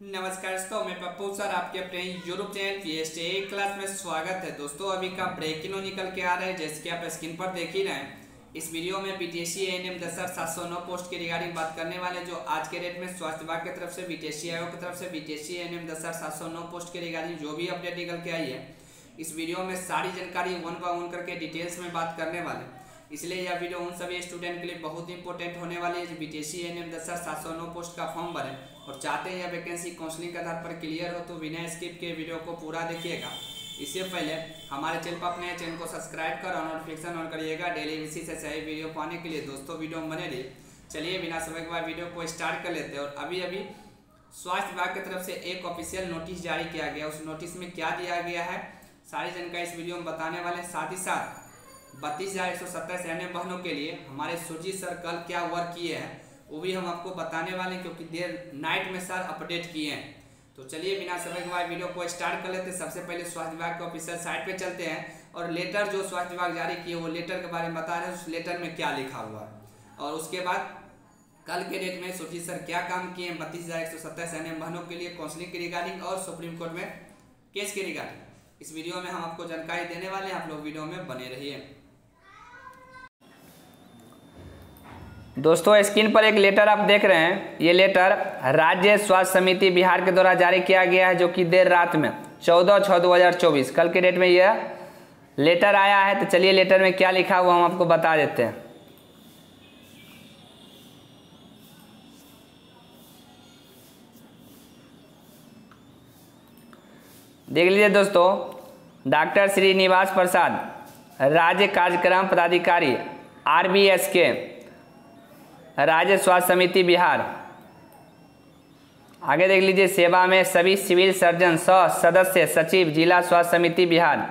नमस्कार दोस्तों, मैं पप्पू सर, आपके अपने YouTube channel P S class में स्वागत है। दोस्तों, अभी का ब्रेकिंग निकल के आ रहा है, जैसे कि आप स्क्रीन पर देख ही रहे हैं। इस वीडियो में बीटीएससी एन एम दस सात सौ नौ पोस्ट की रिगार्डिंग बात करने वाले जो आज के डेट में स्वास्थ्य विभाग की तरफ़ से बीटीएससी आयोग की तरफ़ से बीटीएससी एन एम दस सात सौ नौ पोस्ट की रिगार्डिंग जो भी अपडेट निकल के आई है, इस वीडियो में सारी जानकारी वन बाय वन करके डिटेल्स में बात करने वाले इसलिए यह वीडियो उन सभी स्टूडेंट के लिए बहुत इंपॉर्टेंट होने वाली है जो B T C N M दस सात सौ नौ पोस्ट का फॉर्म भरें। और चाहते हैं यह वैकेंसी काउंसलिंग के आधार पर क्लियर हो तो बिना स्किप के वीडियो को पूरा देखिएगा। इससे पहले हमारे चैनल पर अपने चैनल को सब्सक्राइब कर और नोटिफिकेशन ऑन करिएगा। डेली इसी से सही वीडियो पाने के लिए दोस्तों वीडियो बने रही चलिए बिना समय के बाद वीडियो को स्टार्ट कर लेते हैं। और अभी अभी स्वास्थ्य विभाग की तरफ़ से एक ऑफिशियल नोटिस जारी किया गया। उस नोटिस में क्या दिया गया है? सारी जानकारी इस वीडियो में बताने वाले साथ ही साथ बत्तीस हज़ार एक सौ सत्ताईस एन बहनों के लिए हमारे सुरजीत सर कल क्या वर्क किए हैं, वो भी हम आपको बताने वाले हैं क्योंकि देर नाइट में सर अपडेट किए हैं। तो चलिए बिना समय के बाद वीडियो को स्टार्ट कर लेते हैं। सबसे पहले स्वास्थ्य विभाग के ऑफिशियल साइट पे चलते हैं और लेटर जो स्वास्थ्य विभाग जारी किए वो लेटर के बारे में बता रहे हैं। उस लेटर में क्या लिखा हुआ है। और उसके बाद कल के डेट में सुरजीत सर क्या काम किए हैं, बत्तीस हज़ार एक सौ सत्ताईस एन बहनों के लिए काउंसलिंग की रिगार्डिंग और सुप्रीम कोर्ट में केस की रिगार्डिंग इस वीडियो में हम आपको जानकारी देने वाले हैं। आप लोग वीडियो में बने रहिए। दोस्तों, स्क्रीन पर एक लेटर आप देख रहे हैं। ये लेटर राज्य स्वास्थ्य समिति बिहार के द्वारा जारी किया गया है, जो कि देर रात में, चौदह छः दो हज़ार चौबीस। कल के डेट में यह लेटर आया है तो चलिए लेटर में क्या लिखा हुआ हम आपको बता देते हैं। देख लीजिए दोस्तों, डॉक्टर श्रीनिवास प्रसाद, राज्य कार्यक्रम पदाधिकारी, आर बी एस के राज्य स्वास्थ्य समिति बिहार। आगे देख लीजिए, सेवा में सभी सिविल सर्जन सह सदस्य सचिव, जिला स्वास्थ्य समिति बिहार।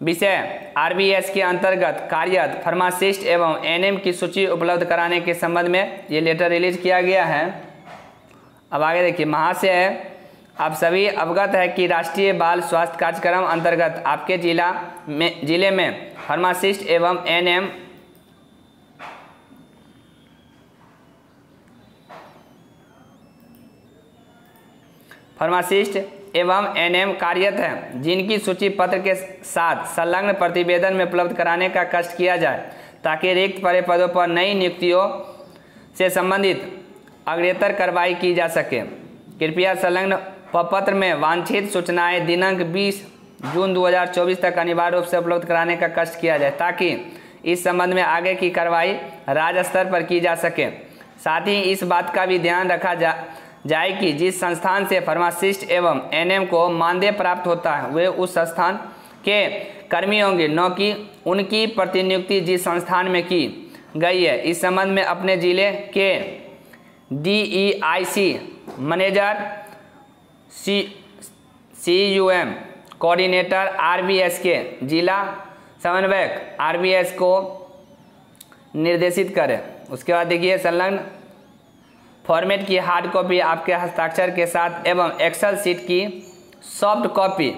विषय, आरबीएस के अंतर्गत कार्यरत फार्मासिस्ट एवं एनएम की सूची उपलब्ध कराने के संबंध में ये लेटर रिलीज़ किया गया है। अब आगे देखिए, महाशय, आप सभी अवगत है कि राष्ट्रीय बाल स्वास्थ्य कार्यक्रम अंतर्गत आपके जिला में, ज़िले में फार्मासिस्ट एवं एनएम फार्मासिस्ट एवं एनएम कार्यरत हैं, जिनकी सूची पत्र के साथ संलग्न प्रतिवेदन में उपलब्ध कराने का कष्ट किया जाए, ताकि रिक्त पड़े पदों पर नई नियुक्तियों से संबंधित अग्रेतर कार्रवाई की जा सके। कृपया संलग्न पत्र में वांछित सूचनाएँ दिनांक 20 जून 2024 तक अनिवार्य रूप से उपलब्ध कराने का कष्ट किया जाए, ताकि इस संबंध में आगे की कार्रवाई राज्य स्तर पर की जा सके। साथ ही इस बात का भी ध्यान रखा जा जाए कि जिस संस्थान से फार्मासिस्ट एवं एनएम को मानदेय प्राप्त होता है, वे उस संस्थान के कर्मी होंगे, न कि उनकी प्रतिनियुक्ति जिस संस्थान में की गई है। इस संबंध में अपने ज़िले के DEIC manager C C U M coordinator RBS के जिला समन्वयक आरबीएस को निर्देशित करें। उसके बाद देखिए संलग्न फॉर्मेट की हार्ड कॉपी आपके हस्ताक्षर के साथ एवं एक्सेल सीट की सॉफ्ट कॉपी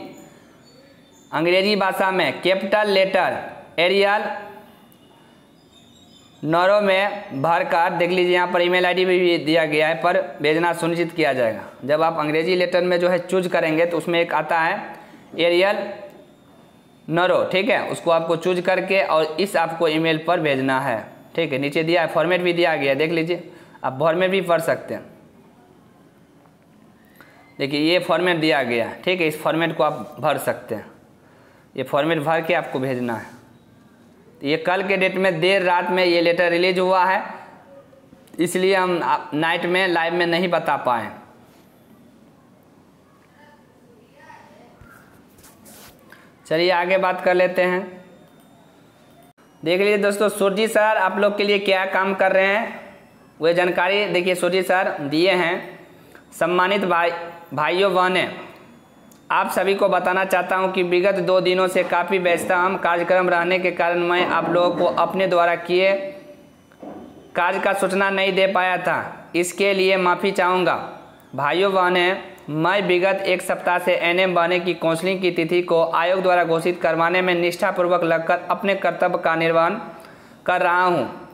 अंग्रेज़ी भाषा में कैपिटल लेटर एरियल नौरों में भरकर देख लीजिए यहाँ पर ईमेल आईडी भी दिया गया है, पर भेजना सुनिश्चित किया जाएगा। जब आप अंग्रेज़ी लेटर में जो है चूज़ करेंगे तो उसमें एक आता है एरियल नरो, ठीक है? उसको आपको चूज़ करके और इस आपको ईमेल पर भेजना है, ठीक है? नीचे दिया है फॉर्मेट भी दिया गया है, देख लीजिए। आप भर में भी पढ़ सकते हैं। देखिए, ये फॉर्मेट दिया गया है, ठीक है? इस फॉर्मेट को आप भर सकते हैं। ये फॉर्मेट भर के आपको भेजना है। ये कल के डेट में, देर रात में ये लेटर रिलीज़ हुआ है, इसलिए हम नाइट में लाइव में नहीं बता पाए चलिए, आगे बात कर लेते हैं। देख लीजिए दोस्तों, सुरजी सर, आप लोग के लिए क्या काम कर रहे हैं? वे जानकारी देखिए सुरजी सर, दिए हैं। सम्मानित भाई, भाइयों, बहनें, आप सभी को बताना चाहता हूँ कि विगत दो दिनों से काफ़ी व्यस्त व्यस्तम कार्यक्रम रहने के कारण मैं आप लोगों को अपने द्वारा किए कार्य का सूचना नहीं दे पाया था। इसके लिए माफ़ी चाहूँगा। भाइयों, बहनें, मैं विगत एक सप्ताह से एन एम बनने की काउंसलिंग की तिथि को आयोग द्वारा घोषित करवाने में निष्ठापूर्वक लगकर अपने कर्तव्य का निर्वहन कर रहा हूँ।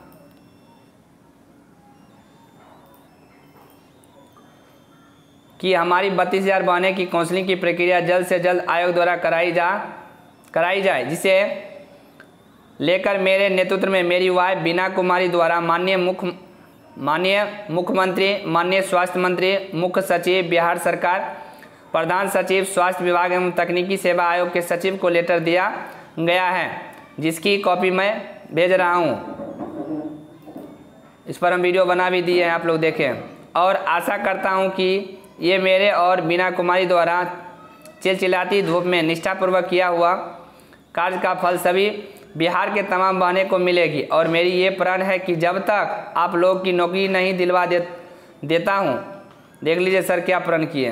कि हमारी बत्तीस हज़ार बहनें की काउंसलिंग की प्रक्रिया जल्द से जल्द आयोग द्वारा कराई जा, कराई जाए, जिसे लेकर मेरे नेतृत्व में मेरी वाइफ बीना कुमारी द्वारा माननीय मुख्य माननीय मुख्यमंत्री, माननीय स्वास्थ्य मंत्री, मुख्य सचिव, बिहार सरकार, प्रधान सचिव, स्वास्थ्य विभाग एवं तकनीकी सेवा आयोग के सचिव को लेटर दिया गया है, जिसकी कॉपी मैं भेज रहा हूँ। इस पर हम वीडियो बना भी दिए हैं, आप लोग देखें। और आशा करता हूँ कि ये मेरे और बीना कुमारी द्वारा चिलचिलाती धूप में निष्ठापूर्वक किया हुआ कार्य का फल सभी बिहार के तमाम बहने को मिलेगी। और मेरी ये प्रण है कि जब तक आप लोग की नौकरी नहीं दिलवा दे, देता हूँ, देख लीजिए सर क्या प्रण किए।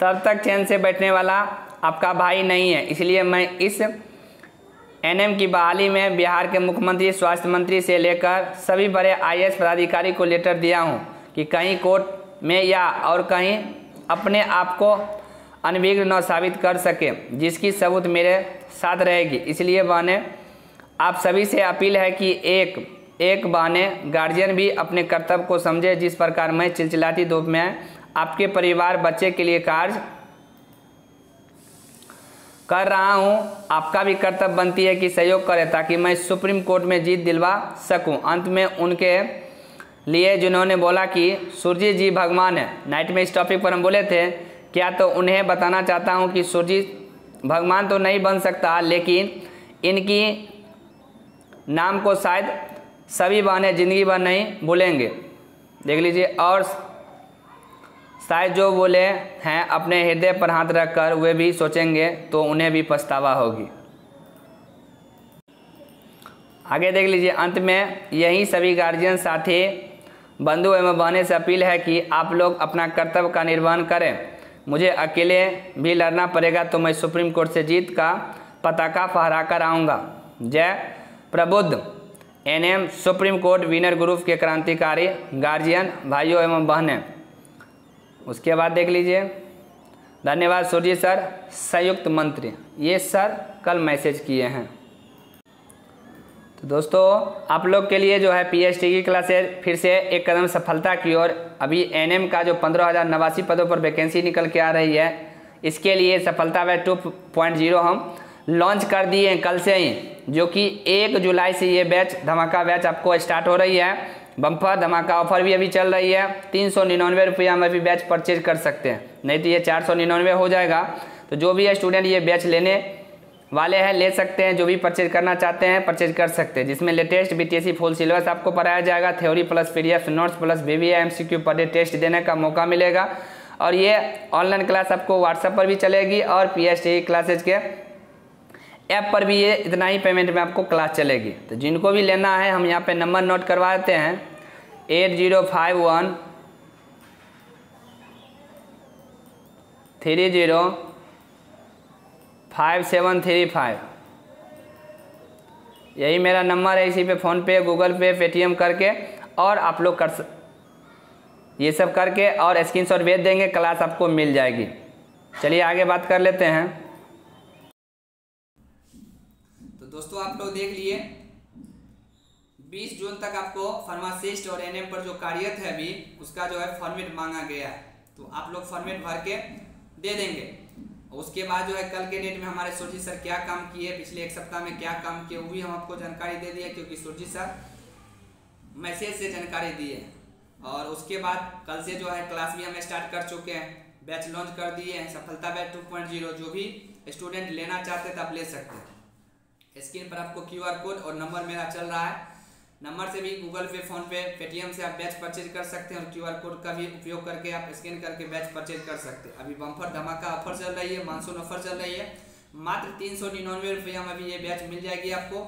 तब तक चैन से बैठने वाला आपका भाई नहीं है, इसलिए मैं इस एनएम की बहाली में बिहार के मुख्यमंत्री, स्वास्थ्य मंत्री से लेकर सभी बड़े आईएएस पदाधिकारी को लेटर दिया हूँ। कि कहीं कोर्ट में या और कहीं अपने आप को अनभिज्ञ न साबित कर सके, जिसकी सबूत मेरे साथ रहेगी। इसलिए बहने, आप सभी से अपील है कि एक एक बहने गार्जियन भी अपने कर्तव्य को समझे। जिस प्रकार मैं चिलचिलाती धूप में आपके परिवार, बच्चे के लिए कार्य कर रहा हूँ, आपका भी कर्तव्य बनती है कि सहयोग करें, ताकि मैं सुप्रीम कोर्ट में जीत दिलवा सकूँ। अंत में उनके लिए जिन्होंने बोला कि सूर्य जी भगवान है। नाइट में इस टॉपिक पर हम बोले थे, क्या तो उन्हें बताना चाहता हूँ कि सूर्य भगवान तो नहीं बन सकता, लेकिन इनकी नाम को शायद सभी बहनें ज़िंदगी भर नहीं भूलेंगे। देख लीजिए, और शायद जो बोले हैं, अपने हृदय पर हाथ रखकर वे भी सोचेंगे तो उन्हें भी पछतावा होगी। आगे देख लीजिए, अंत में यही सभी गार्जियन साथी बंधु एवं बहने से अपील है कि आप लोग अपना कर्तव्य का निर्वहन करें। मुझे अकेले भी लड़ना पड़ेगा तो मैं सुप्रीम कोर्ट से जीत का पताका फहरा कर आऊँगा। जय प्रबुद्ध। NM supreme court winner group के क्रांतिकारी गार्जियन, भाइयों एवं बहनें। उसके बाद देख लीजिए। धन्यवाद सूर्य सर। संयुक्त मंत्री। ये सर कल मैसेज किए हैं। तो दोस्तों, आप लोग के लिए जो है पीएचडी की क्लासेज फिर से एक कदम सफलता की ओर। अभी एनएम का जो पंद्रह हज़ार नवासी पदों पर वैकेंसी निकल के आ रही है, इसके लिए Safalta way two point zero हम लॉन्च कर दिए हैं कल से ही, जो कि एक जुलाई से ये बैच धमाका बैच आपको स्टार्ट हो रही है। बम्पर धमाका ऑफ़र भी अभी चल रही है। तीन सौ निन्यानवे रुपया में भी बैच परचेज कर सकते हैं, नहीं तो ये चार सौ निन्यानवे हो जाएगा। तो जो भी स्टूडेंट ये बैच लेने वाले हैं, ले सकते हैं, जो भी परचेज करना चाहते हैं परचेज कर सकते हैं। जिसमें लेटेस्ट बी फुल सिलेबस आपको पढ़ाया जाएगा theory plus P D notes plus B V M C Q per day test देने का मौका मिलेगा। और ये ऑनलाइन क्लास आपको व्हाट्सएप पर भी चलेगी और पी एच क्लासेज के ऐप पर भी ये इतना ही पेमेंट में आपको क्लास चलेगी। तो जिनको भी लेना है, हम यहाँ पे नंबर नोट करवा देते हैं। Eight zero five one three zero five seven three five यही मेरा नंबर है, इसी पे फ़ोन पे गूगल पे, पेटीएम करके और आप लोग कर ये सब करके और स्क्रीन शॉट भेज देंगे, क्लास आपको मिल जाएगी। चलिए आगे बात कर लेते हैं। तो दोस्तों, आप लोग देख लिए 20 जून तक आपको फार्मासिस्ट और एनएम पर जो कार्यरत है अभी, उसका जो है फॉर्मेट मांगा गया है। तो आप लोग फॉर्मेट भर के दे देंगे। उसके बाद जो है, कल के डेट में हमारे सुरजीत सर क्या काम किए, पिछले एक सप्ताह में क्या काम किए, वो भी हम आपको जानकारी दे दिए, क्योंकि सुरजीत सर मैसेज से जानकारी दिए। और उसके बाद कल से जो है क्लास भी हम स्टार्ट कर चुके हैं बैच लॉन्च कर दिए हैं, सफलता बैच टू पॉइंट ज़ीरो जो भी स्टूडेंट लेना चाहते थे आप ले सकते हैं। स्क्रीन पर आपको क्यूआर कोड और नंबर मेरा चल रहा है। नंबर से भी गूगल पे, फ़ोन पे, पेटीएम से आप बैच परचेज कर सकते हैं और क्यूआर कोड का भी उपयोग करके आप स्कैन करके बैच परचेज कर सकते हैं। अभी बम्पर धमाका ऑफ़र चल रही है, मानसून ऑफ़र चल रही है। मात्र तीन सौ निन्यानवे रुपया में भी ये बैच मिल जाएगी आपको।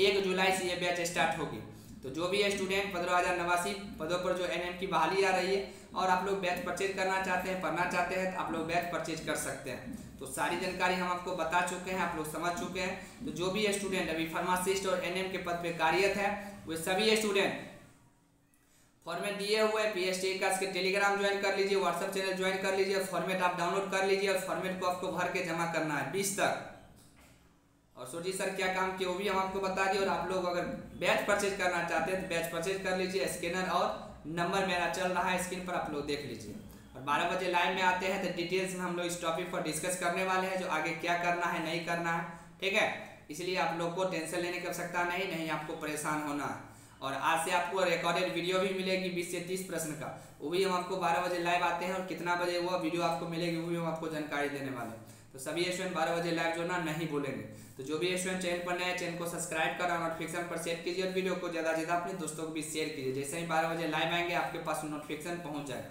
एक जुलाई से ये बैच स्टार्ट होगी। तो जो भी स्टूडेंट, पंद्रह हज़ार नवासी पदों पर जो एनएम की बहाली आ रही है और आप लोग बैच परचेज करना चाहते हैं, पढ़ना चाहते हैं तो आप लोग बैच परचेज कर सकते हैं। तो सारी जानकारी हम आपको बता चुके हैं, आप लोग समझ चुके हैं। तो जो भी स्टूडेंट, अभी फार्मासिस्ट और एनएम के पद पर कार्यरत है। वे सभी स्टूडेंट फॉर्मेट दिए हुए पी एच का इसके टेलीग्राम ज्वाइन कर लीजिए व्हाट्सएप चैनल ज्वाइन कर लीजिए फॉर्मेट आप डाउनलोड कर लीजिए, और फॉर्मेट को आपको भर के जमा करना है, बीस तक. और सोची सर क्या काम किया वो भी हम आपको बता दिए, और आप लोग अगर बैच परचेज करना चाहते हैं तो बैच परचेज कर लीजिए स्कैनर और नंबर मेरा चल रहा है स्क्रीन पर आप लोग देख लीजिए. और 12 बजे लाइव में आते हैं तो डिटेल्स में हम लोग इस टॉपिक पर डिस्कस करने वाले हैं, जो आगे क्या करना है, नहीं करना है. ठीक है? इसलिए आप लोग को टेंशन लेने की आवश्यकता नहीं नहीं आपको परेशान होना। है और आज से आपको रिकॉर्डेड वीडियो भी मिलेगी बीस से तीस प्रश्न का। वो भी हम आपको बारह बजे लाइव आते हैं और कितना बजे वो वीडियो आपको मिलेगी, वो भी हम आपको जानकारी देने वाले हैं। तो सभी स्टूडेंट बारह बजे लाइव जो ना, नहीं बोलेंगे। तो जो भी स्टूडेंट चैनल पर नए चैनल को सब्सक्राइब करा नोटिफिकेशन पर सेट कीजिए और वीडियो को ज़्यादा से ज़्यादा अपने दोस्तों को भी शेयर कीजिए। जैसे ही बारह बजे लाइव आएँगे, आपके पास नोटिफिकेशन पहुँच जाएगा।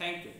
Thank you